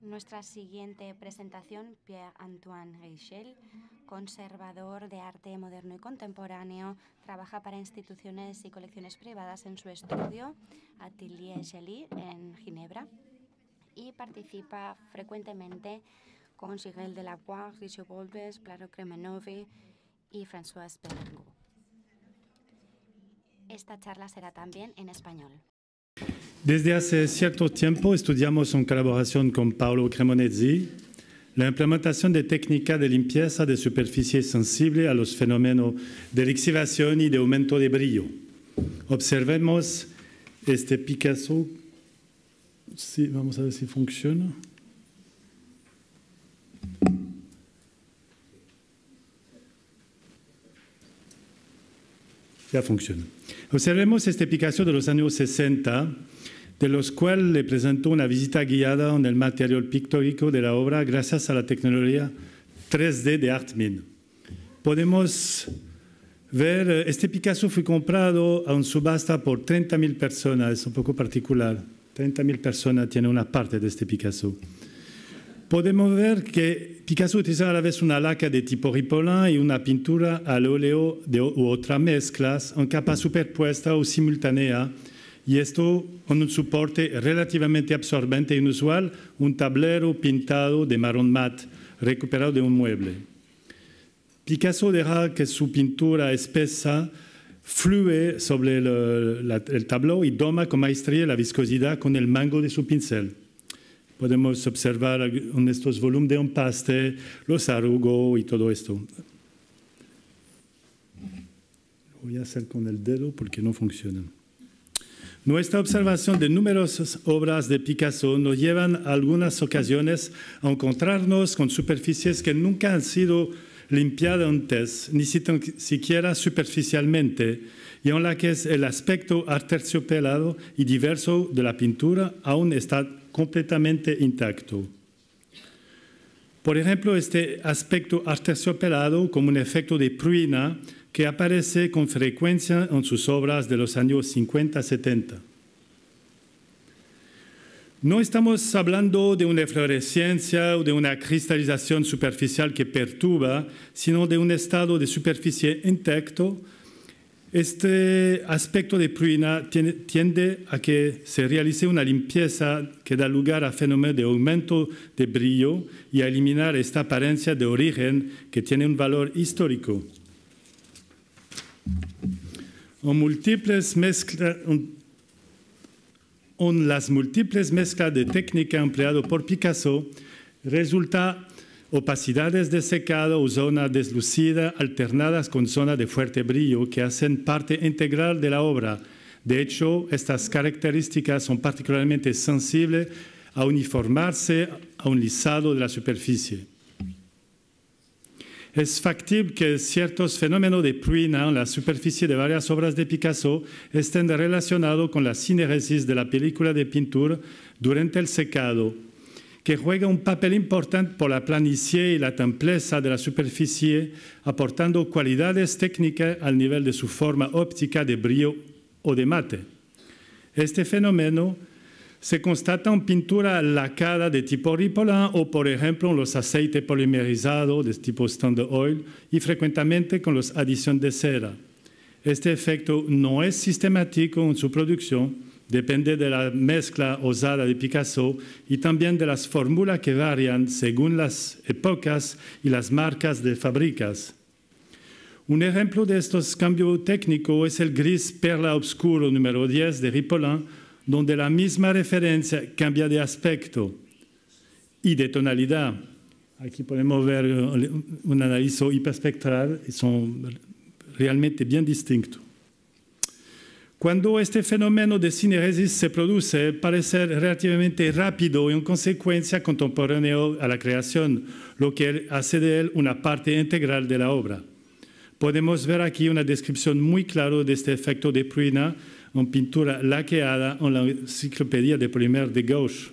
Nuestra siguiente presentación, Pierre-Antoine Reichel, conservador de arte moderno y contemporáneo, trabaja para instituciones y colecciones privadas en su estudio Atelier Gelly en Ginebra y participa frecuentemente con Cyril Delavoye, Richard Wolbes, Plaro Kremenovi y François Berengo. Esta charla será también en español. Desde hace cierto tiempo estudiamos en colaboración con Paolo Cremonesi la implementación de técnicas de limpieza de superficie sensible a los fenómenos de lixiviación y de aumento de brillo. Observemos este Picasso. Vamos a ver si funciona. Ya funciona. Observemos este Picasso de los años 60 de los cuales le presentó una visita guiada en el material pictórico de la obra gracias a la tecnología 3D de Artmin. Podemos ver, eh, este Picasso fue comprado a un subasta por 30.000 personas, es un poco particular. 30.000 personas tienen una parte de este Picasso. Podemos ver que Picasso utilizaba a la vez una laca de tipo Ripollin y una pintura al óleo de, u otras mezclas en capa superpuesta o simultánea y esto con un soporte relativamente absorbente e inusual, un tablero pintado de marrón mat recuperado de un mueble. Picasso deja que su pintura espesa flúe sobre el, tablero y doma con maestría la viscosidad con el mango de su pincel. Podemos observar en estos volúmenes de empaste los arrugos y todo esto. Voy a hacer con el dedo porque no funciona. Nuestra observación de numerosas obras de Picasso nos llevan a algunas ocasiones a encontrarnos con superficies que nunca han sido limpiadas antes, ni siquiera superficialmente, y en la que el aspecto aterciopelado y diverso de la pintura aún está completamente intacto. Por ejemplo, este aspecto aterciopelado como un efecto de pruina que aparece con frecuencia en sus obras de los años 50-70. No estamos hablando de una eflorescencia o de una cristalización superficial que perturba, sino de un estado de superficie intacto. Este aspecto de pruina tiende a que se realice una limpieza que da lugar a fenómenos de aumento de brillo y a eliminar esta apariencia de origen que tiene un valor histórico. En, las múltiples mezclas de técnica empleadas por Picasso, resulta opacidades de secado o zona deslucida alternadas con zona de fuerte brillo que hacen parte integral de la obra. De hecho, estas características son particularmente sensibles a uniformarse a un lisado de la superficie. Es factible que ciertos fenómenos de pruina en la superficie de varias obras de Picasso estén relacionados con la sinéresis de la película de pintura durante el secado, que juega un papel importante por la planicie y la templeza de la superficie, aportando cualidades técnicas al nivel de su forma óptica de brillo o de mate. Este fenómeno se constata en pintura lacada de tipo Ripollin o, por ejemplo, en los aceites polimerizados de tipo Standard Oil y frecuentemente con las adiciones de cera. Este efecto no es sistemático en su producción, depende de la mezcla osada de Picasso y también de las fórmulas que varían según las épocas y las marcas de fábricas. Un ejemplo de estos cambios técnicos es el gris perla oscuro número 10 de Ripollin, donde la misma referencia cambia de aspecto y de tonalidad. Aquí podemos ver un análisis hiperspectral son realmente bien distintos. Cuando este fenómeno de cineresis se produce, parece relativamente rápido y en consecuencia contemporáneo a la creación, lo que hace de él una parte integral de la obra. Podemos ver aquí una descripción muy clara de este efecto de pruina en pintura laqueada en la enciclopedia de primer de Gauche.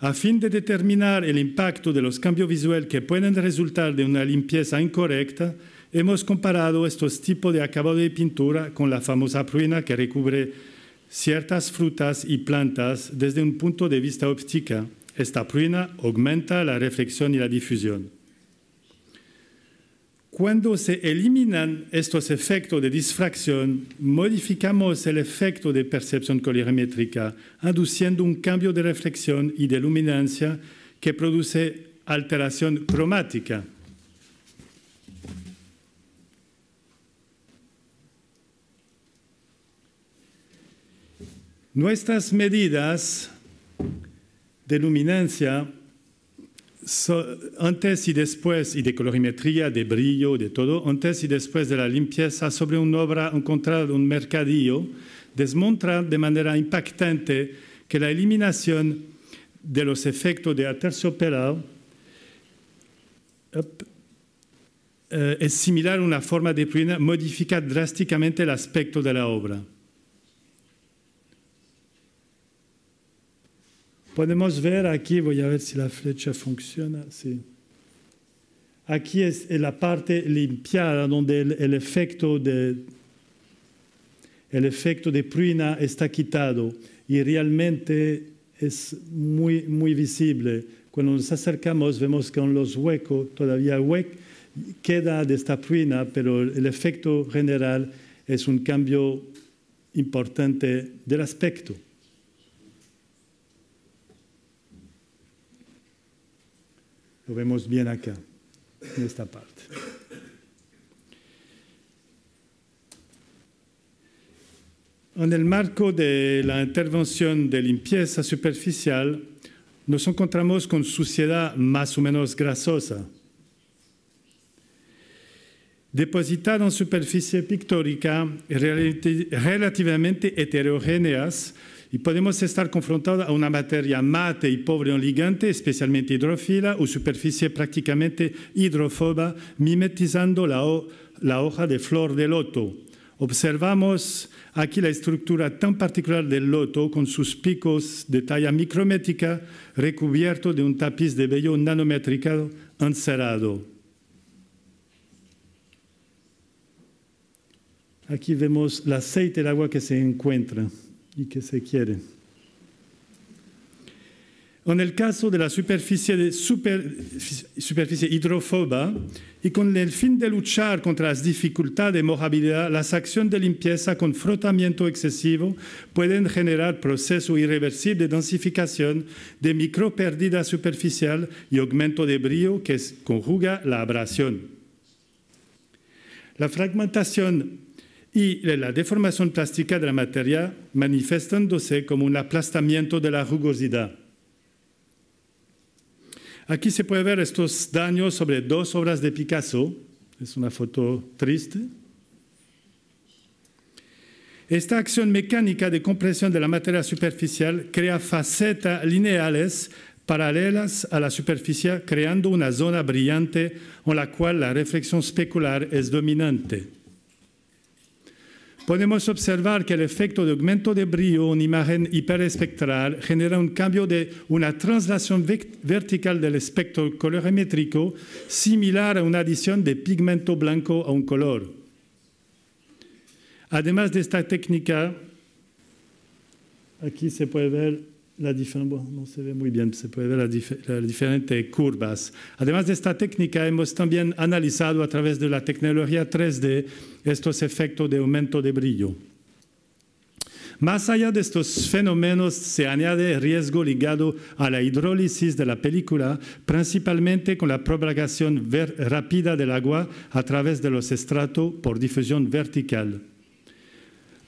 A fin de determinar el impacto de los cambios visuales que pueden resultar de una limpieza incorrecta, hemos comparado estos tipos de acabado de pintura con la famosa pruina que recubre ciertas frutas y plantas desde un punto de vista óptica. Esta pruina aumenta la reflexión y la difusión. Cuando se eliminan estos efectos de disfracción, modificamos el efecto de percepción colorimétrica, induciendo un cambio de reflexión y de luminancia que produce alteración cromática. Nuestras medidas de luminancia antes y después, y de colorimetría, de brillo, de todo, antes y después de la limpieza sobre una obra encontrada en un mercadillo, desmontra de manera impactante que la eliminación de los efectos de aterciopelado eh, es similar a una forma de pruina, modifica drásticamente el aspecto de la obra. Podemos ver aquí, voy a ver si la flecha funciona. Sí. Aquí es la parte limpiada donde el, efecto de el efecto de pruina está quitado y realmente es muy, muy visible. Cuando nos acercamos vemos que en los huecos todavía queda de esta pruina, pero el efecto general es un cambio importante del aspecto. Lo vemos bien acá, en esta parte. En el marco de la intervención de limpieza superficial, nos encontramos con suciedad más o menos grasosa, depositada en superficie pictórica relativamente heterogéneas y podemos estar confrontados a una materia mate y pobre en ligante, especialmente hidrófila, o superficie prácticamente hidrofoba, mimetizando la, hoja de flor de loto. Observamos aquí la estructura tan particular del loto con sus picos de talla micrométrica recubierto de un tapiz de vello nanométrico encerado. Aquí vemos el aceite del agua que se encuentra y que se quiere. En el caso de la superficie, de superficie hidrofoba y con el fin de luchar contra las dificultades de mojabilidad, las acciones de limpieza con frotamiento excesivo pueden generar proceso irreversible de densificación, de micropérdida superficial y aumento de brillo que conjuga la abrasión. La fragmentación y la deformación plástica de la materia manifestándose como un aplastamiento de la rugosidad. Aquí se puede ver estos daños sobre dos obras de Picasso. Es una foto triste. Esta acción mecánica de compresión de la materia superficial crea facetas lineales paralelas a la superficie, creando una zona brillante en la cual la reflexión especular es dominante podemos observar que el efecto de aumento de brillo en imagen hiperespectral genera un cambio de una translación vertical del espectro colorimétrico similar a una adición de pigmento blanco a un color. Además de esta técnica, aquí se puede ver la no se ve muy bien, se puede ver las diferentes curvas. Además de esta técnica, hemos también analizado a través de la tecnología 3D estos efectos de aumento de brillo. Más allá de estos fenómenos, se añade riesgo ligado a la hidrólisis de la película, principalmente con la propagación rápida del agua a través de los estratos por difusión vertical.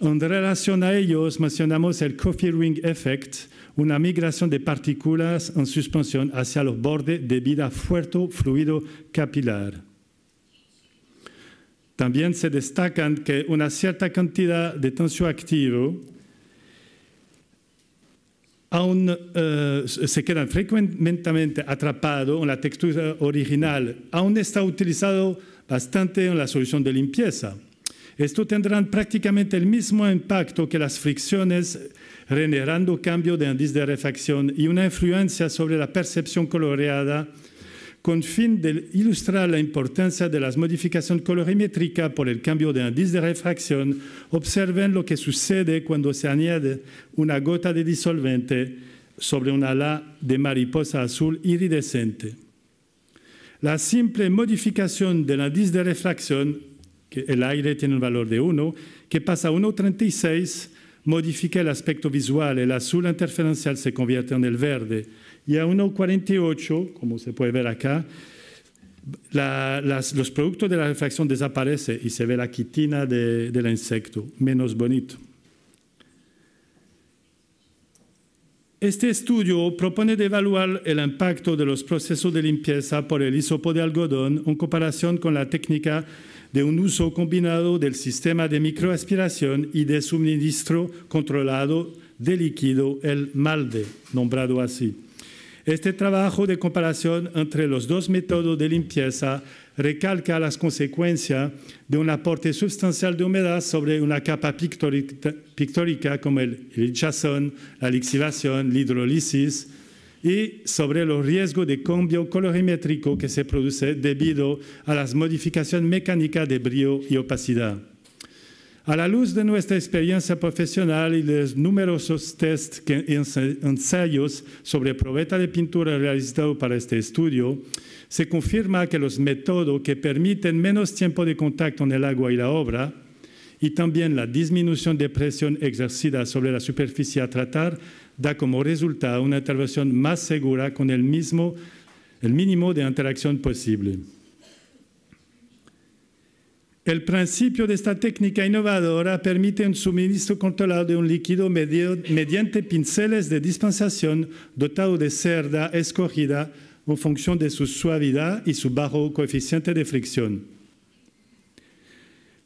En relación a ellos, mencionamos el coffee ring effect, una migración de partículas en suspensión hacia los bordes debido a fuerte fluido capilar. También se destacan que una cierta cantidad de tensión activo aún eh, se queda frecuentemente atrapado en la textura original, aún está utilizado bastante en la solución de limpieza. Esto tendrá prácticamente el mismo impacto que las fricciones generando cambio de índice de refracción y una influencia sobre la percepción coloreada con fin de ilustrar la importancia de las modificaciones colorimétricas por el cambio de índice de refracción, observen lo que sucede cuando se añade una gota de disolvente sobre una ala de mariposa azul iridescente. La simple modificación del índice de refracción, que el aire tiene un valor de 1, que pasa a 1,36, modifica el aspecto visual. El azul interferencial se convierte en el verde. Y a 1,48, como se puede ver acá, los productos de la refracción desaparecen y se ve la quitina del insecto, menos bonito. Este estudio propone de evaluar el impacto de los procesos de limpieza por el hisopo de algodón en comparación con la técnica de un uso combinado del sistema de microaspiración y de suministro controlado de líquido, el MALDE, nombrado así. Este trabajo de comparación entre los dos métodos de limpieza recalca las consecuencias de un aporte sustancial de humedad sobre una capa pictórica como el hinchazón, la lixivación, la hidrólisis y sobre los riesgos de cambio colorimétrico que se produce debido a las modificaciones mecánicas de brillo y opacidad. A la luz de nuestra experiencia profesional y de los numerosos test y ensayos sobre probeta de pintura realizados para este estudio, se confirma que los métodos que permiten menos tiempo de contacto en el agua y la obra, y también la disminución de presión ejercida sobre la superficie a tratar, da como resultado una intervención más segura con el, mismo, el mínimo de interacción posible. El principio de esta técnica innovadora permite un suministro controlado de un líquido mediante pinceles de dispensación dotado de cerda escogida en función de su suavidad y su bajo coeficiente de fricción.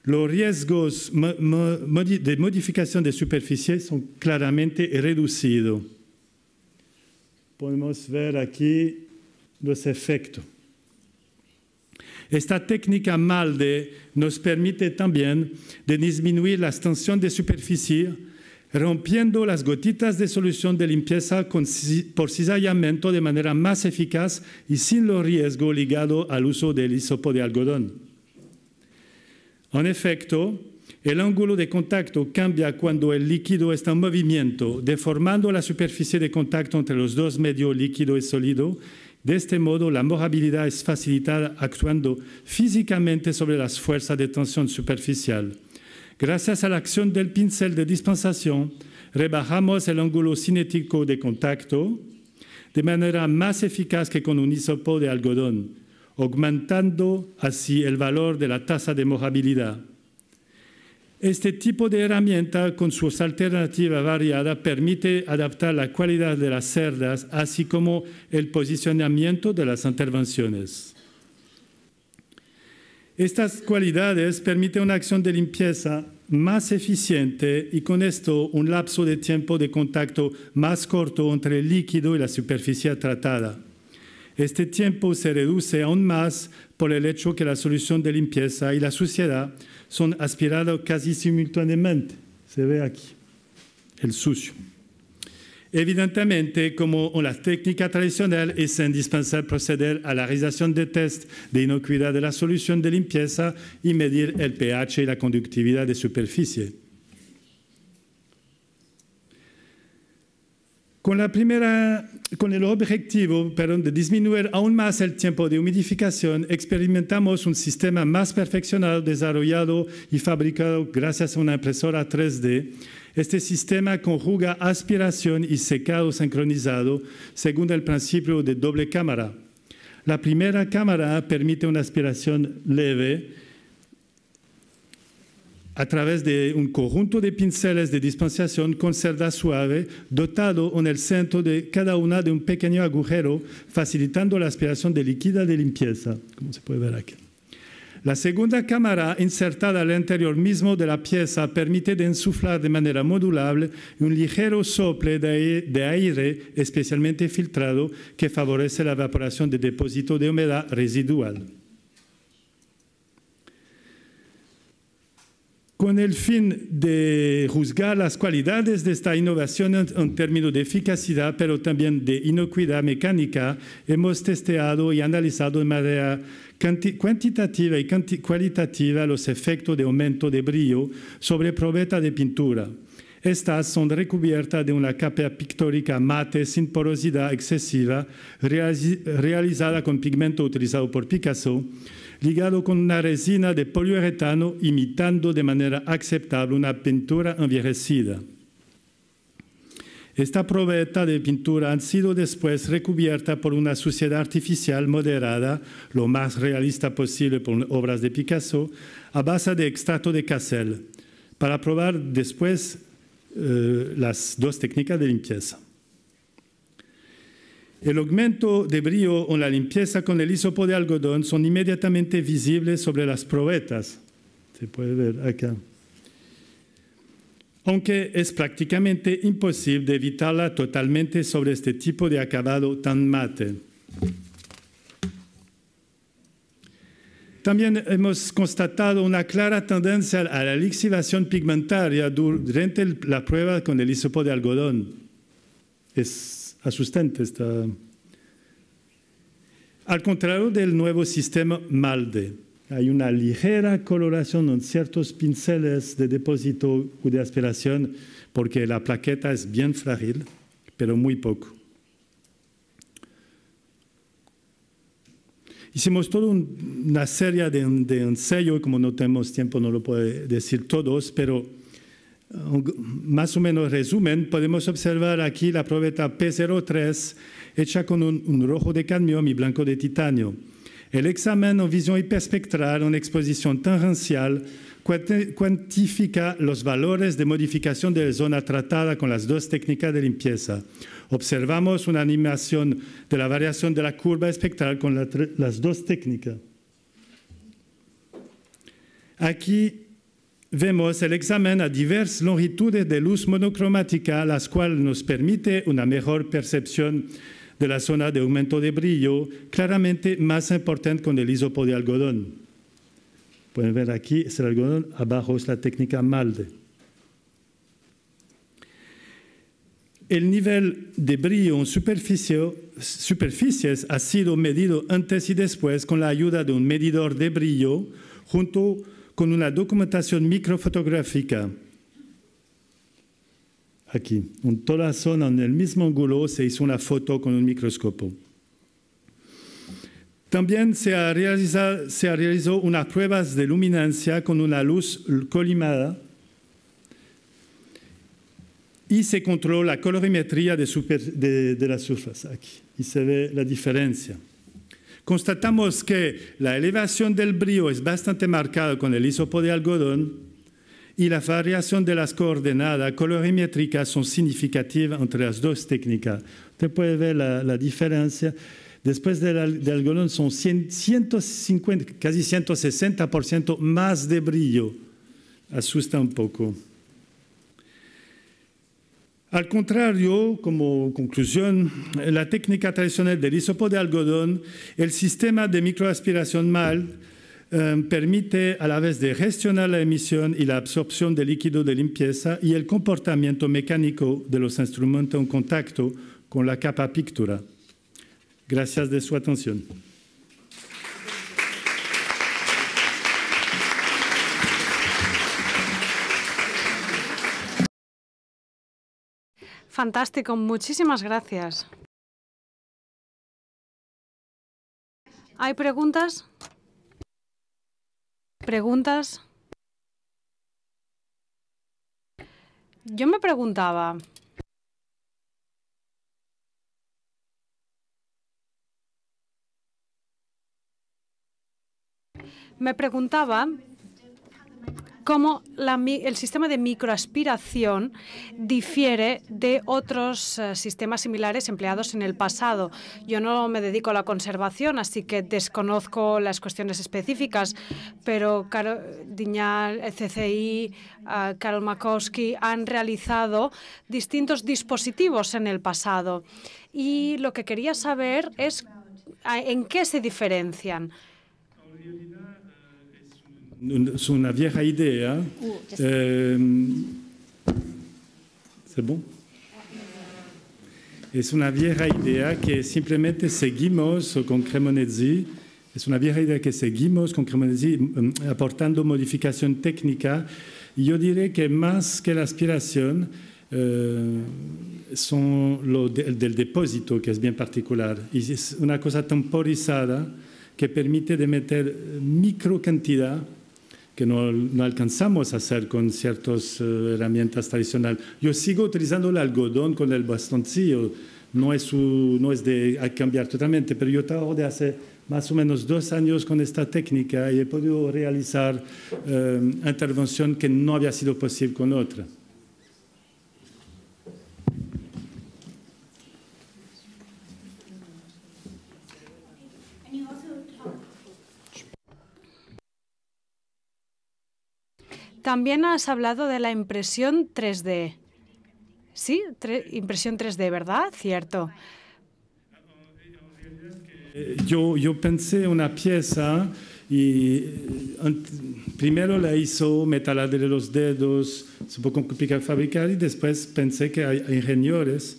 Los riesgos de modificación de superficie son claramente reducidos. Podemos ver aquí los efectos. Esta técnica MALDE nos permite también de disminuir la tensión de superficie, rompiendo las gotitas de solución de limpieza por cizallamiento de manera más eficaz y sin los riesgos ligados al uso del hisopo de algodón. En efecto, el ángulo de contacto cambia cuando el líquido está en movimiento, deformando la superficie de contacto entre los dos medios líquido y sólido de este modo, la mojabilidad es facilitada actuando físicamente sobre las fuerzas de tensión superficial. Gracias a la acción del pincel de dispensación, rebajamos el ángulo cinético de contacto de manera más eficaz que con un hisopo de algodón, aumentando así el valor de la tasa de mojabilidad. Este tipo de herramienta, con sus alternativas variadas, permite adaptar la calidad de las cerdas, así como el posicionamiento de las intervenciones. Estas cualidades permiten una acción de limpieza más eficiente y con esto un lapso de tiempo de contacto más corto entre el líquido y la superficie tratada. Este tiempo se reduce aún más por el hecho que la solución de limpieza y la suciedad son aspirados casi simultáneamente. Se ve aquí, el sucio. Evidentemente, como en la técnica tradicional, es indispensable proceder a la realización de test de inocuidad de la solución de limpieza y medir el pH y la conductividad de superficie. Con, la primera, con el objetivo de disminuir aún más el tiempo de humidificación, experimentamos un sistema más perfeccionado, desarrollado y fabricado gracias a una impresora 3D. Este sistema conjuga aspiración y secado sincronizado según el principio de doble cámara. La primera cámara permite una aspiración leve a través de un conjunto de pinceles de dispensación con cerda suave dotado en el centro de cada una de un pequeño agujero, facilitando la aspiración de líquida de limpieza, como se puede ver aquí. La segunda cámara insertada al interior mismo de la pieza permite de insuflar de manera modulable un ligero sople de aire especialmente filtrado que favorece la evaporación de depósito de humedad residual. Con el fin de juzgar las cualidades de esta innovación en, términos de eficacia, pero también de inocuidad mecánica, hemos testeado y analizado de manera cuantitativa y cualitativa los efectos de aumento de brillo sobre probeta de pintura. Estas son recubiertas de una capa pictórica mate sin porosidad excesiva, realizada con pigmento utilizado por Picasso, ligado con una resina de poliuretano imitando de manera aceptable una pintura envejecida. Esta probeta de pintura ha sido después recubierta por una suciedad artificial moderada, lo más realista posible por obras de Picasso, a base de extracto de Cassel, para probar después eh, las dos técnicas de limpieza. El aumento de brillo o la limpieza con el hisopo de algodón son inmediatamente visibles sobre las probetas. Se puede ver acá. Aunque es prácticamente imposible evitarla totalmente sobre este tipo de acabado tan mate. También hemos constatado una clara tendencia a la lixivación pigmentaria durante la prueba con el hisopo de algodón. Es asustante. Está... Al contrario del nuevo sistema MALDE, hay una ligera coloración en ciertos pinceles de depósito o de aspiración porque la plaqueta es bien frágil, pero muy poco. Hicimos toda una serie de, de ensayos, como no tenemos tiempo, no lo puedo decir todos, pero más o menos resumen, podemos observar aquí la probeta P03 hecha con un, rojo de cadmio y blanco de titanio. El examen en visión hiperspectral en exposición tangencial cuantifica los valores de modificación de la zona tratada con las dos técnicas de limpieza. Observamos una animación de la variación de la curva espectral con las dos técnicas. Aquí vemos el examen a diversas longitudes de luz monocromática, las cuales nos permite una mejor percepción de la zona de aumento de brillo, claramente más importante con el hisopo de algodón. Pueden ver aquí es el algodón, abajo es la técnica MALDE. El nivel de brillo en superficies ha sido medido antes y después con la ayuda de un medidor de brillo junto con una documentación microfotográfica. Aquí, en toda la zona, en el mismo ángulo, se hizo una foto con un microscopio. También se, ha realizado, se realizó unas pruebas de luminancia con una luz colimada y se controló la colorimetría de, de, de la superficie aquí. Y se ve la diferencia constatamos que la elevación del brillo es bastante marcada con el hisopo de algodón y la variación de las coordenadas colorimétricas son significativas entre las dos técnicas. Usted puede ver la, diferencia. Después del, algodón son 150, casi 160% más de brillo. Asusta un poco. Al contrario, como conclusión, la técnica tradicional del hisopo de algodón, el sistema de microaspiración mal eh, permite a la vez de gestionar la emisión y la absorción de líquido de limpieza y el comportamiento mecánico de los instrumentos en contacto con la capa pictura. Gracias de su atención. Fantástico, muchísimas gracias. ¿Hay preguntas? ¿Preguntas? Yo me preguntaba, me preguntaba cómo el sistema de microaspiración difiere de otros eh, sistemas similares empleados en el pasado. Yo no me dedico a la conservación, así que desconozco las cuestiones específicas, pero Diñal, CCI, uh, Karol Makowski han realizado distintos dispositivos en el pasado. Y lo que quería saber es en qué se diferencian. Es una vieja idea. ¿C'est bon? Es una vieja idea que simplemente seguimos con Cremonesi. Es una vieja idea que seguimos con Cremonesi aportando modificación técnica. Yo diré que más que la aspiración, eh, son lo de, del depósito, que es bien particular. Y es una cosa temporizada que permite de meter micro cantidad que no, alcanzamos a hacer con ciertas uh, herramientas tradicionales. Yo sigo utilizando el algodón con el bastoncillo, no es, de cambiar totalmente, pero yo trabajo de hace más o menos dos años con esta técnica y he podido realizar uh, intervención que no había sido posible con otra. También has hablado de la impresión 3D. Sí, impresión 3D, ¿verdad? Cierto. Yo, yo pensé una pieza y primero la hizo metalada de los dedos, es un poco complicado fabricar y después pensé que hay ingenieros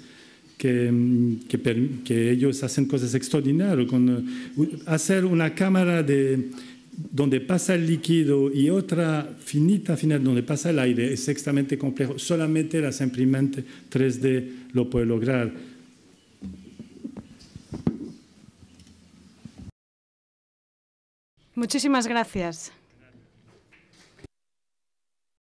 que, que, que ellos hacen cosas extraordinarias. Con, hacer una cámara de, donde pasa el líquido y otra finita, final donde pasa el aire es extremadamente complejo. Solamente las imprimantes 3D lo puede lograr. Muchísimas gracias.